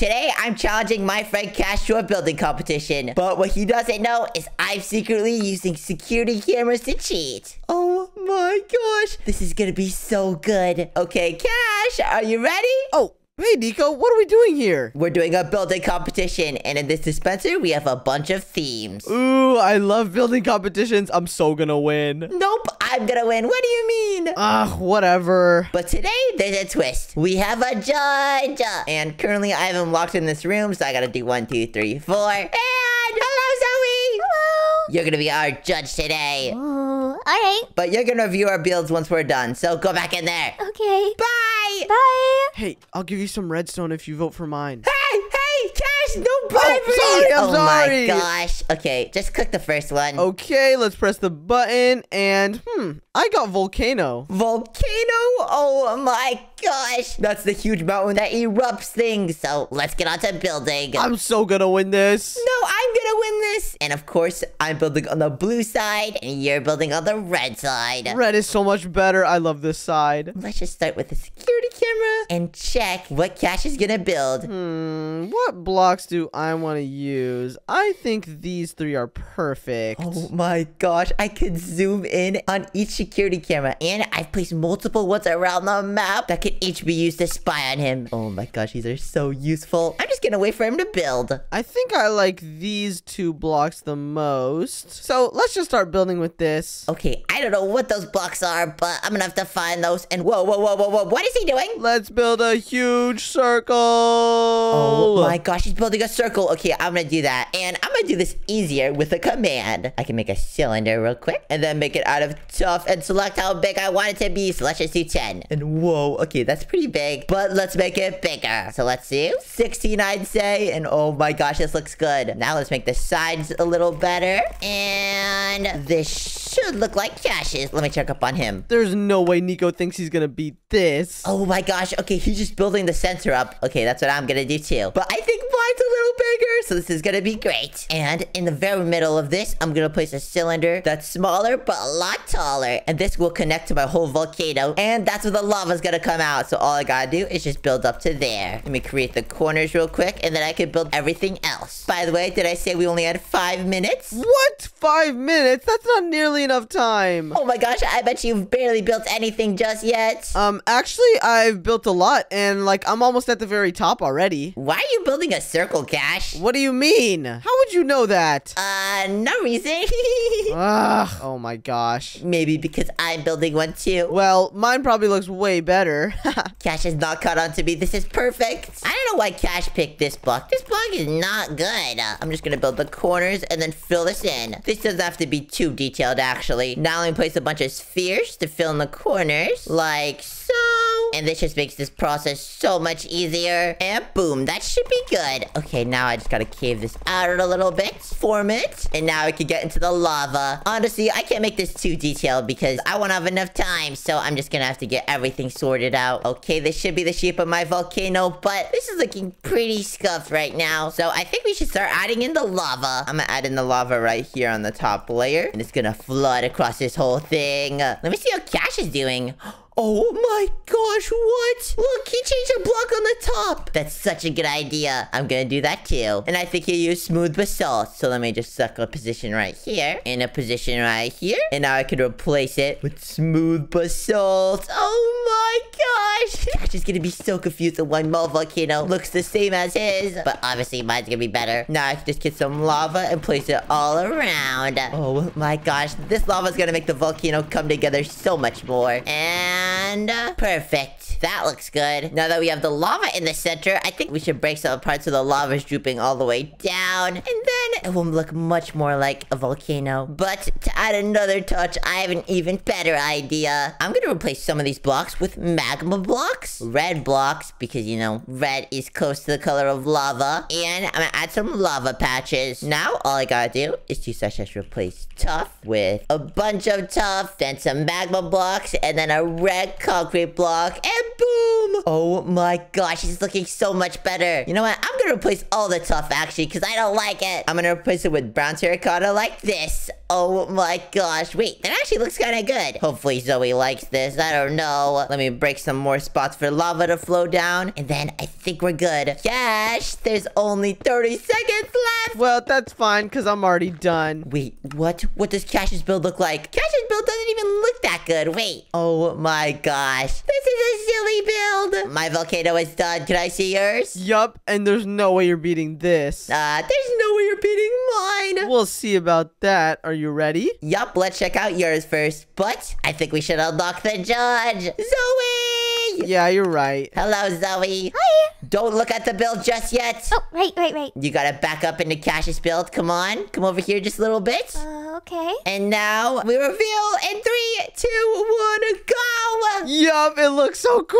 Today, I'm challenging my friend Cash to a building competition. But what he doesn't know is I'm secretly using security cameras to cheat. Oh my gosh. This is gonna be so good. Okay, Cash, are you ready? Oh, hey, Nico, what are we doing here? We're doing a building competition, and in this dispenser, we have a bunch of themes. Ooh, I love building competitions. I'm so gonna win. Nope, I'm gonna win. What do you mean? Ugh, whatever. But today, there's a twist. We have a judge. And currently, I have him locked in this room, so I gotta do one, two, three, four. And hello, Zoe. Hello. You're gonna be our judge today. Oh, all right. But you're gonna review our builds once we're done, so go back in there. Okay. Bye! Bye. Hey, I'll give you some redstone if you vote for mine. Hey, hey, Cash, don't bribe me! sorry, I'm oh sorry. my gosh. Okay, just click the first one. Okay, let's press the button, and hmm, I got volcano. Volcano? Oh my gosh. That's the huge mountain that erupts things. So let's get on to building. I'm so gonna win this. no, I'm gonna win this. And of course, I'm building on the blue side, and you're building on the red side. Red is so much better. I love this side. Let's just start with the security camera and check what Cash is gonna build. Hmm, what blocks do I want to use? I think these three are perfect. Oh my gosh, I could zoom in on each security camera, and I've placed multiple ones around the map that could each be used to spy on him. Oh my gosh, these are so useful. I'm just gonna wait for him to build. I think I like these two blocks the most. So let's just start building with this. Okay, I don't know what those blocks are, but I'm gonna have to find those. And whoa, whoa, whoa, whoa, whoa, what is he doing? Let's build a huge circle. Oh my gosh, he's building a circle. Okay, I'm gonna do that. And I'm gonna do this easier with a command. I can make a cylinder real quick and then make it out of tuff and select how big I want it to be. So let's just do 10. And whoa, okay, that's pretty big, but let's make it bigger. So let's do 16, I'd say. And oh my gosh, this looks good. Now let's make the sides a little better. And this should look like Josh's. Let me check up on him. There's no way Nico thinks he's gonna beat this. Oh my gosh, okay, he's just building the center up. Okay, that's what I'm gonna do too. But I think mine's a little bigger, so this is gonna be great. And in the very middle of this, I'm gonna place a cylinder that's smaller, but a lot taller. And this will connect to my whole volcano. And that's where the lava's gonna come out. So all I gotta do is just build up to there. Let me create the corners real quick, and then I can build everything else. By the way, did I say we only had five minutes? What? Five minutes? That's not nearly enough time. Oh my gosh, I bet you've barely built anything just yet. Um, actually, I've built a lot, and like I'm almost at the very top already. Why are you building a circle, Cash? What do you mean? How would you know that? Uh, no reason. Ugh. Oh my gosh. Maybe because I'm building one too. Well, mine probably looks way better. Cash is not caught on to me. This is perfect. I don't know why Cash picked this block. This block is not good. Uh, I'm just gonna build the corners and then fill this in. This doesn't have to be too detailed, actually. Now me place a bunch of spheres to fill in the corners, like. And this just makes this process so much easier. And boom, that should be good. Okay, now I just gotta cave this out a little bit, form it, and now I can get into the lava. Honestly, I can't make this too detailed because I won't have enough time, so I'm just gonna have to get everything sorted out. Okay, this should be the shape of my volcano, but this is looking pretty scuffed right now. So I think we should start adding in the lava. I'm gonna add in the lava right here on the top layer, and it's gonna flood across this whole thing. Let me see how Cash is doing. Oh my gosh, what? Look, he changed a block on the top. That's such a good idea. I'm gonna do that too. And I think he used smooth basalt. So let me just suck a position right here. And a position right here. And now I can replace it with smooth basalt. Oh my gosh. Cash is gonna be so confused that why my volcano looks the same as his. But obviously mine's gonna be better. Now I can just get some lava and place it all around. Oh my gosh. This lava's gonna make the volcano come together so much more. And uh, perfect. That looks good. Now that we have the lava in the center, I think we should break some apart so the lava lava's drooping all the way down. And then it will look much more like a volcano. But to add another touch, I have an even better idea. I'm gonna replace some of these blocks with magma blocks. Red blocks, because you know, red is close to the color of lava. And I'm gonna add some lava patches. Now, all I gotta do is to such as replace tuff with a bunch of tuff, then some magma blocks, and then a red concrete block, and boom! Oh my gosh, it's looking so much better. You know what? I'm gonna replace all the tuff, actually, because I don't like it. I'm gonna replace it with brown terracotta like this. Oh my gosh. Wait, that actually looks kind of good. Hopefully Zoe likes this. I don't know. Let me break some more spots for lava to flow down. And then I think we're good. Cash, there's only 30 seconds left. Well, that's fine, because I'm already done. Wait, what? What does Cash's build look like? Cash's build doesn't even look that good. Wait. Oh my gosh. This is a silly build. My volcano is done. Can I see yours? Yup, and there's no way you're beating this. Uh, there's no way you're beating mine. We'll see about that. Are you ready? Yup, let's check out yours first. But I think we should unlock the judge. Zoe! Yeah, you're right. Hello, Zoe. Hi. Don't look at the build just yet. Oh, right, right, right. You gotta back up into Cash's build. Come on. Come over here just a little bit. Uh, okay. And now we reveal in three, two, one, go! Yup, it looks so cool.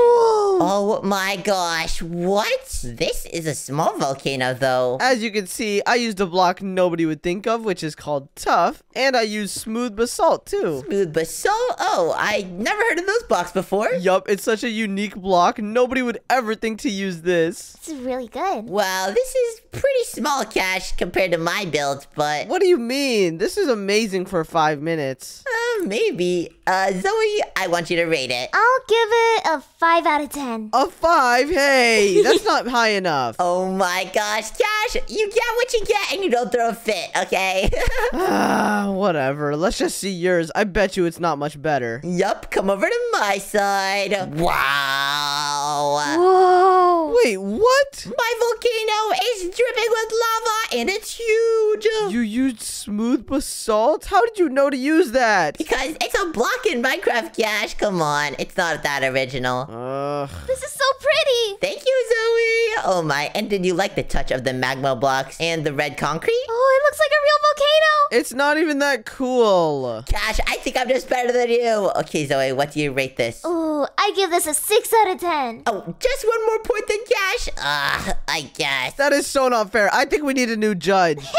Oh my gosh, what? This is a small volcano though. As you can see, I used a block nobody would think of, which is called tuff, and I used smooth basalt too. Smooth basalt? Oh, I never heard of those blocks before. Yup, it's such a unique block. Nobody would ever think to use this. This is really good. Well, this is pretty small cash compared to my build, but What do you mean? This is amazing for five minutes. uh, maybe. Uh, Zoe, I want you to rate it. I'll give it a 5 out of 10. A five? Hey, that's not high enough. Oh my gosh, Cash, you get what you get and you don't throw a fit, okay? Ah, whatever. Let's just see yours. I bet you it's not much better. yup, come over to my side. Wow. Whoa. Wait, what? My volcano is dripping with lava and it's huge. You used smooth basalt? How did you know to use that? Because it's a block in Minecraft, Cash. Come on, it's not that original. Ugh. This is so pretty. Thank you, Zoe. Oh my, and did you like the touch of the magma blocks and the red concrete? Oh, it looks like a real volcano. It's not even that cool. Cash, I think I'm just better than you. Okay, Zoe, what do you rate this? Ooh, I give this a 6 out of 10. Oh, just one more point than Cash? Ah, I guess. That is so not fair. I think we need a new judge. Hey.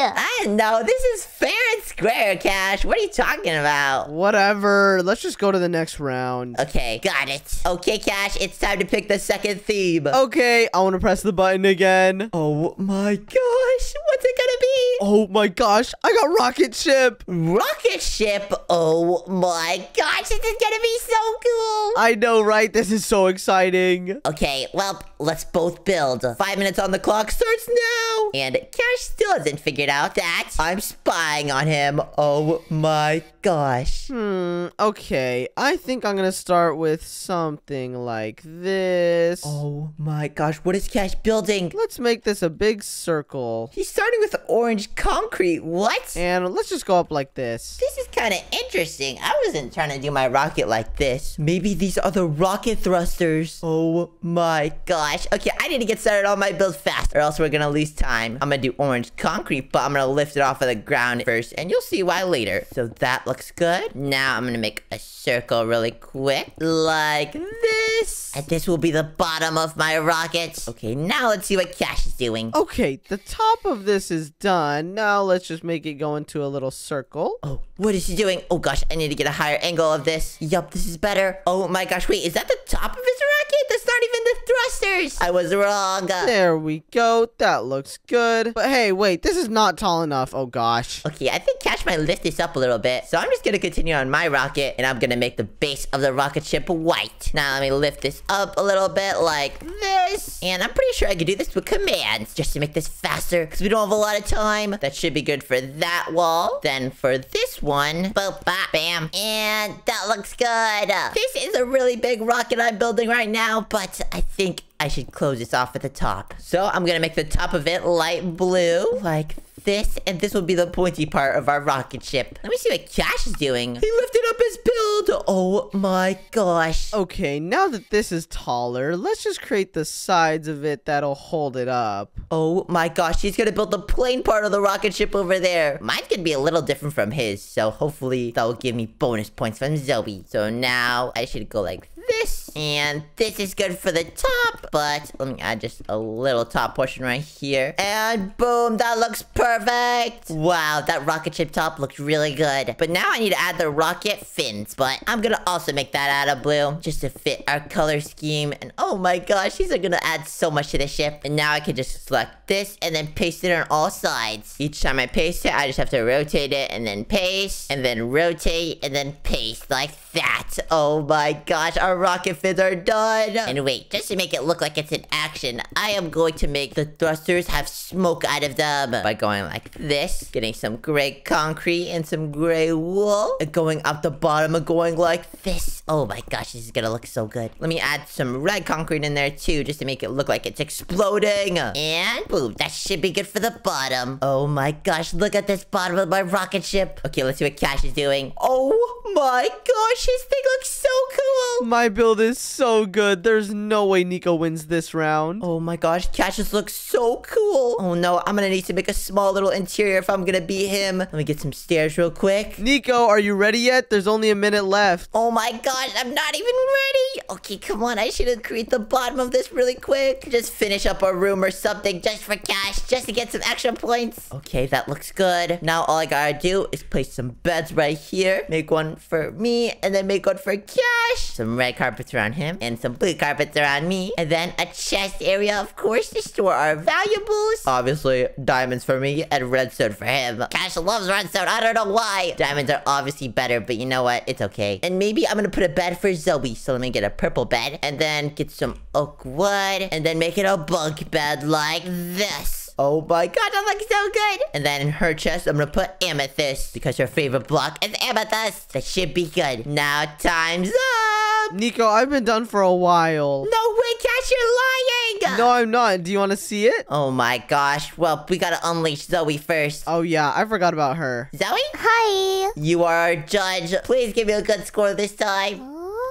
I don't know. This is fair and square, Cash. What are you talking about? Whatever. Let's just go to the next round. Okay, got it. Okay, Cash, it's time to pick the second theme. Okay, I want to press the button again. Oh my gosh, what's it gonna be? Oh my gosh, I got rocket ship. Rocket ship. Oh my gosh, this is gonna be so cool. I know, right? This is so exciting. Okay, well, let's both build. Five minutes on the clock starts now. And Cash still hasn't figured out that I'm spying on him. Oh my gosh. Hmm, okay. I think I'm gonna start with something like this. Oh my gosh, what is Cash building? Let's make this a big circle. He's starting with orange concrete. What? And let's just go up like this. This is kind of interesting. I wasn't trying to do my rocket like this. Maybe these are the rocket thrusters. Oh my gosh. Okay, I need to get started on my build fast or else we're gonna lose time. I'm gonna do orange concrete, but I'm gonna lift it off of the ground first and you'll see why later. So that looks good. Now I'm gonna make a circle really quick like this. And this will be the bottom of my rocket. Okay, now let's see what Cash is doing. Okay, the top of this is done. Now let's just make it go into a little circle. Oh, what is he doing? Oh gosh, I need to get a higher angle of this. Yup, this is better. Oh my gosh, wait, is that the top of his rocket? That's not even the thrusters. I was wrong. There we go. That looks good. But hey, wait, this is not tall enough. Oh gosh. Okay, I think Cash might lift this up a little bit. So I'm just gonna continue on my rocket and I'm gonna make the base of the rocket ship white. Now let me lift this up a little bit like this. And I'm pretty sure I could do this with commands just to make this faster because we don't have a lot of time. That should be good for that wall. Then for this one, boop, bop, bam. And that looks good. This is a really big rocket I'm building right now, but I think I should close this off at the top. So I'm gonna make the top of it light blue, like this, and this will be the pointy part of our rocket ship. Let me see what Cash is doing. He lifted up his build. Oh my gosh. Okay, now that this is taller, let's just create the sides of it that'll hold it up. Oh my gosh, he's gonna build the plane part of the rocket ship over there. Mine's gonna be a little different from his, so hopefully that will give me bonus points from Zoe. So now I should go like this, and this is good for the top, but let me add just a little top portion right here. And boom, that looks perfect. Wow, that rocket ship top looks really good. But now I need to add the rocket fins. But I'm gonna also make that out of blue just to fit our color scheme. And oh my gosh, these are gonna add so much to the ship. And now I can just select this and then paste it on all sides. Each time I paste it, I just have to rotate it and then paste and then rotate and then paste like that. Oh my gosh, our rocket fins are done. And wait, just to make it look like it's in action, I am going to make the thrusters have smoke out of them by going like this, getting some gray concrete and some gray wool, and going up the bottom and going like this. Oh my gosh, this is gonna look so good. Let me add some red concrete in there too, just to make it look like it's exploding. And boom, that should be good for the bottom. Oh my gosh, look at this bottom of my rocket ship. Okay, let's see what Cash is doing. Oh my gosh, his thing looks so cool. My build is so good. There's no way Nico wins this round. Oh my gosh, Cash's looks so cool. Oh no, I'm gonna need to make a small little interior if I'm gonna beat him. Let me get some stairs real quick. Nico, are you ready yet? There's only a minute left. Oh my gosh, I'm not even ready. Okay, come on, I should have created the bottom of this really quick. Just finish up a room or something just for Cash, just to get some extra points. Okay, that looks good. Now all I gotta do is place some beds right here. Make one for me, and then make one for Cash. Some red carpets around him, and some blue carpets around me. And then a chest area, of course, to store our valuables. Obviously, diamonds for me and redstone for him. Cash loves redstone. I don't know why. Diamonds are obviously better, but you know what? It's okay. And maybe I'm gonna put a bed for Zoe. So let me get a purple bed and then get some oak wood and then make it a bunk bed like this. Oh my god, that looks so good. And then in her chest, I'm gonna put amethyst because her favorite block is amethyst. That should be good. Now time's up. Nico, I've been done for a while. No way, Cash, you're lying. No, I'm not. Do you want to see it? Oh my gosh. Well, we gotta unleash Zoe first. Oh, yeah. I forgot about her. Zoe? Hi. You are our judge. Please give me a good score this time.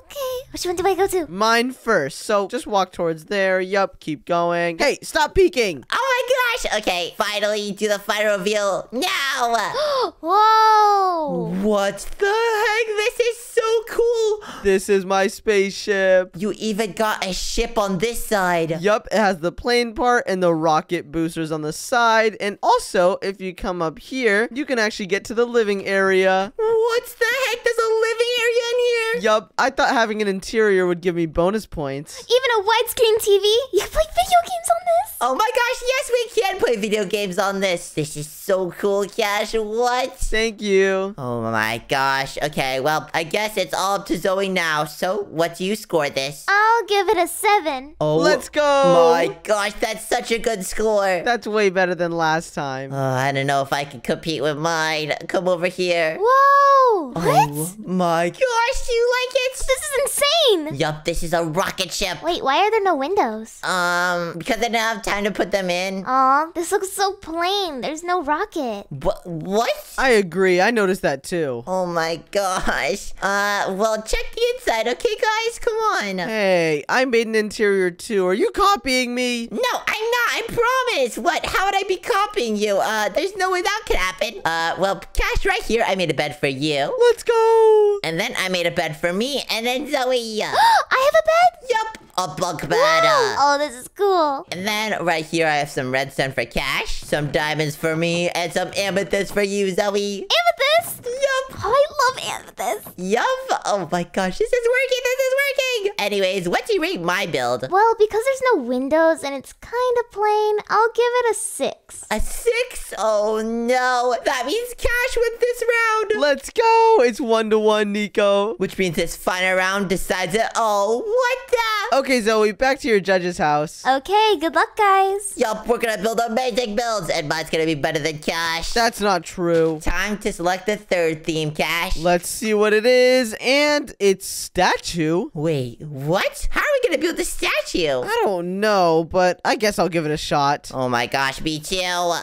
Okay. Which one do I go to? Mine first. So just walk towards there. Yup, keep going. Hey, stop peeking. Oh my gosh. Okay, finally do the final reveal now. Whoa. what the heck? This is so cool. This is my spaceship. You even got a ship on this side. Yup, it has the plane part and the rocket boosters on the side. And also, if you come up here, you can actually get to the living area. What the heck? There's a living area in here? Yup, I thought having an interior would give me bonus points. Even a widescreen TV? You can play video games on this? Oh my gosh, yes, we can play video games on this. This is so cool, Cash. What? Thank you. Oh my gosh. Okay, well, I guess it's all up to Zoe now. So, what do you score this? I'll give it a 7. Oh, Let's go. My gosh, that's such a good score. That's way better than last time. Oh, I don't know if I can compete with mine. Come over here. Whoa. What? Oh my gosh, you like it? This is insane. Yup, this is a rocket ship. Wait, why are there no windows? Um, because I didn't have time to put them in. Aw, this looks so plain. There's no rocket. What? What? I agree. I noticed that too. Oh my gosh. Uh, well, check the inside, okay, guys? Come on. Hey, I made an interior too. Are you copying me? No, I'm not. I promise. What? How would I be copying you? Uh, there's no way that could happen. Uh, well, Cash, right here, I made a bed for you. Let's go. And then I made a bed for me. And then Zoe. I have a bed? yup, a bunk bed. Uh, Oh, this is cool. And then right here, I have some redstone for Cash, some diamonds for me, and some amethyst for you, Zoe. Amethyst? Oh, I love amethyst. Yup. Oh my gosh, this is working. This is working. Anyways, what do you rate my build? Well, because there's no windows and it's kind of plain, I'll give it a 6. A six? Oh no. That means Cash wins this round. Let's go. It's one to one, Nico. Which means this final round decides it. Oh, what the? Okay, Zoe, back to your judge's house. Okay, good luck, guys. Yup, we're gonna build amazing builds, and mine's gonna be better than Cash. That's not true. Time to select the third theme, Cash. Let's see what it is. And it's statue. Wait, what? How are we gonna build the statue? I don't know, but I guess I'll give it a shot. Oh my gosh, me too.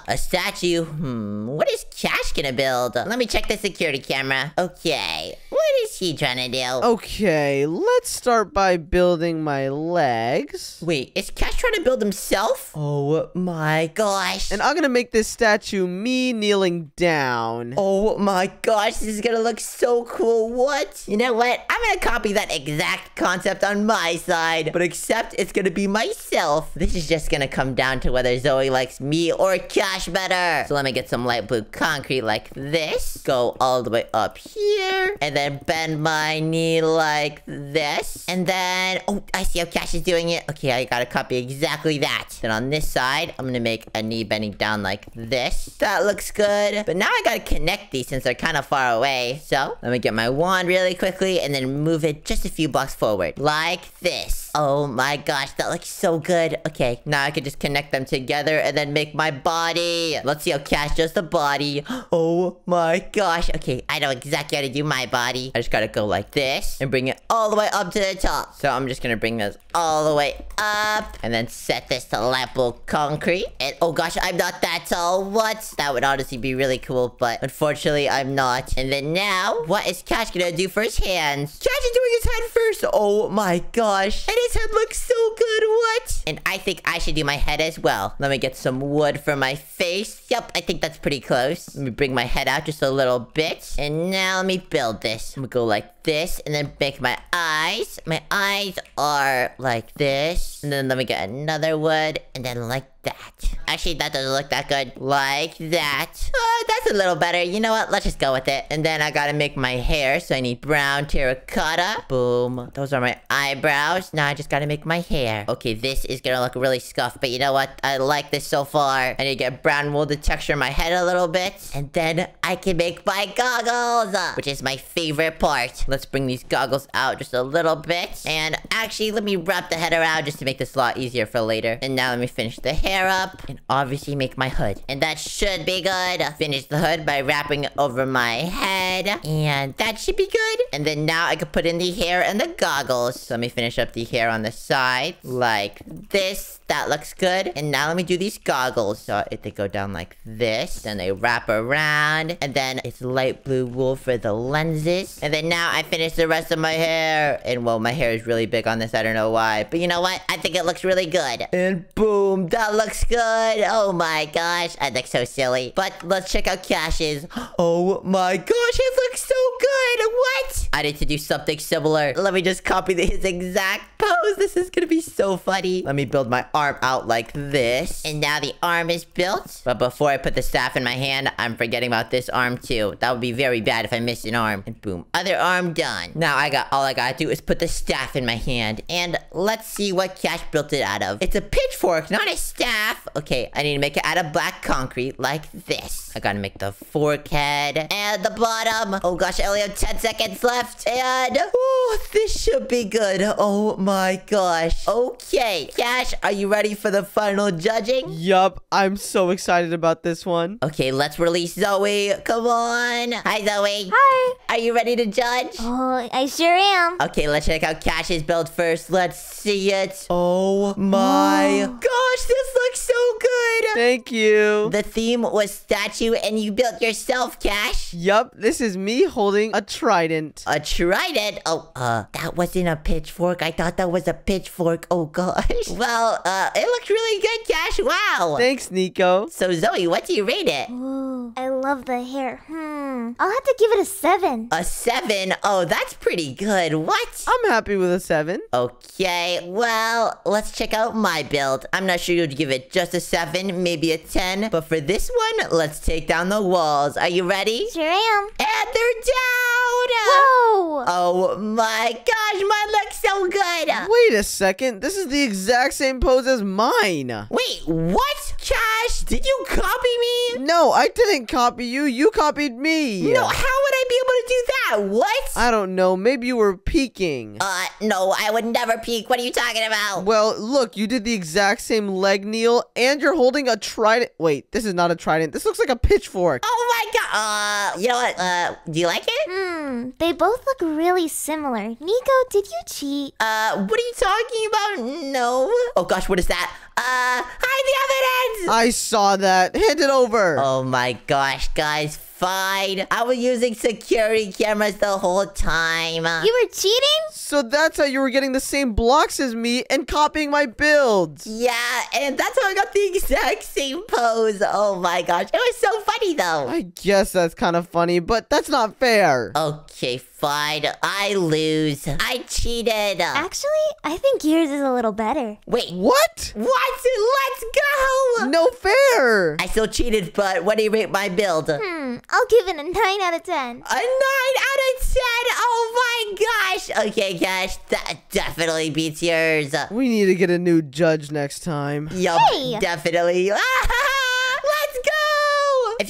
A statue? Hmm, what is Cash gonna build? Let me check the security camera. Okay, what is he trying to do? Okay, let's start by building my legs. Wait, is Cash trying to build himself? Oh my gosh. And I'm gonna make this statue me kneeling down. Oh my gosh, this is gonna look so cool. What? You know what? I'm gonna copy that exact concept on my side, but except it's gonna be myself. This is just gonna come down to whether Zoe likes me or Cash better. So let me get some light blue concrete like this. Go all the way up here, and then bend my knee like this. And then, oh, I see how Cash is doing it. Okay, I gotta copy exactly that. Then on this side, I'm gonna make a knee bending down like this. That looks good. But now I gotta connect these since they're kind of far away. So let me get my wand really quickly and then move it just a few blocks forward. Like this. Oh my gosh, that looks so good. Okay, now I can just connect them together and then make my body. Let's see how Cash does the body. Oh my gosh. Okay, I know exactly how to do my body. I just gotta go like this and bring it all the way up to the top. So I'm just gonna bring this all the way up and then set this to level concrete. And oh gosh, I'm not that tall. What? That would honestly be really cool, but unfortunately I'm not. And then now, what is Cash gonna do for his hands? Cash is doing his head first. Oh my gosh. And his head looks so good. What? And I think I should do my head as well. Let me get some wood for my face. Yep, I think that's pretty close. Let me bring my head out just a little bit. And now let me build this. I'm gonna go like this and then make my eyes. My eyes are like this. And then let me get another wood and then like that. Actually, that doesn't look that good. Like that. Oh, that's a little better. You know what? Let's just go with it. And then I gotta make my hair. So I need brown terracotta. Boom. Those are my eyebrows. Now I just gotta make my hair. Okay, this is gonna look really scuffed. But you know what? I like this so far. I need to get brown wool to texture my head a little bit. And then I can make my goggles. Which is my favorite part. Let's bring these goggles out just a little bit. And actually, let me wrap the head around just to make this a lot easier for later. And now let me finish the hair up. And obviously make my hood. And that should be good. Finish the hood by wrapping it over my head. And that should be good. And then now I can put in the hair and the goggles. So let me finish up the hair on the side. Like this. That looks good. And now let me do these goggles. So if they go down like this, then they wrap around. And then it's light blue wool for the lenses. And then now I finish the rest of my hair. And well, my hair is really big on this. I don't know why. But you know what? I think it looks really good. And boom, that looks good. Oh my gosh. I look so silly. But let's check out Cash's. Oh my gosh, it looks so good. What? I need to do something similar. Let me just copy his exact pose. This is gonna be so funny. Let me build my arm out like this. And now the arm is built. But before I put the staff in my hand, I'm forgetting about this arm too. That would be very bad if I missed an arm. And boom, other arm done. Now I got, all I gotta do is put the staff in my hand. And let's see what Cash built it out of. It's a pitchfork, not a staff. Okay, I need to make it out of black concrete like this. I gotta make the fork head and the bottom. Oh gosh, I only have 10 seconds left. And, oh, this should be good. Oh my gosh. Okay, Cash, are you ready for the final judging? Yup, I'm so excited about this one. Okay, let's release Zoe. Come on. Hi, Zoe. Hi. Are you ready to judge? Oh, I sure am. Okay, let's check out Cash's build first. Let's see it. Oh my gosh, this looks so good. Thank you. The theme was statue and you built yourself, Cash. Yup, this is me holding a trident. A trident? Oh, uh, that wasn't a pitchfork. I thought that was a pitchfork. Oh gosh. Well, uh, it looked really good, Cash. Wow. Thanks, Nico. So Zoe, what do you rate it? Ooh, I love the hair. Hmm. Mm. I'll have to give it a seven. A seven? Oh, that's pretty good. What? I'm happy with a seven. Okay, well, let's check out my build. I'm not sure you'd give it just a 7, maybe a 10, but for this one, let's take down the walls. Are you ready? Sure am. And they're down! Whoa! Oh my gosh, mine looks so good! Wait a second, this is the exact same pose as mine. Wait, what? Cash, did you copy me? No, I didn't copy you. You copied me. No, how would I be able to do that? What? I don't know. Maybe you were peeking. Uh, no, I would never peek. What are you talking about? Well, look, you did the exact same leg kneel, and you're holding a trident. Wait, this is not a trident. This looks like a pitchfork. Oh my god. Uh, you know what? Uh, do you like it? Hmm. They both look really similar. Nico, did you cheat? Uh, what are you talking about? No. Oh gosh, what is that? Uh, hide the evidence! I saw that. Hand it over. Oh my gosh, guys. fine. I was using security cameras the whole time. You were cheating? So that's how you were getting the same blocks as me and copying my builds. Yeah, and that's how I got the exact same pose. Oh my gosh. It was so funny though. I guess that's kind of funny, but that's not fair. Okay, fine. I lose. I cheated. Actually, I think yours is a little better. Wait, What? what? Let's go! No fair. I still cheated, but what do you rate my build? Hmm, I'll give it a 9 out of 10. A 9 out of 10? Oh my gosh! Okay, gosh, that definitely beats yours. We need to get a new judge next time. Yup, Hey! definitely.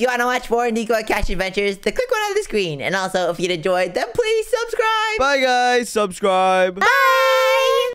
If you want to watch more Nico and Cash Adventures, then click one on the screen. And also, if you enjoyed, then please subscribe. Bye, guys. Subscribe. Bye!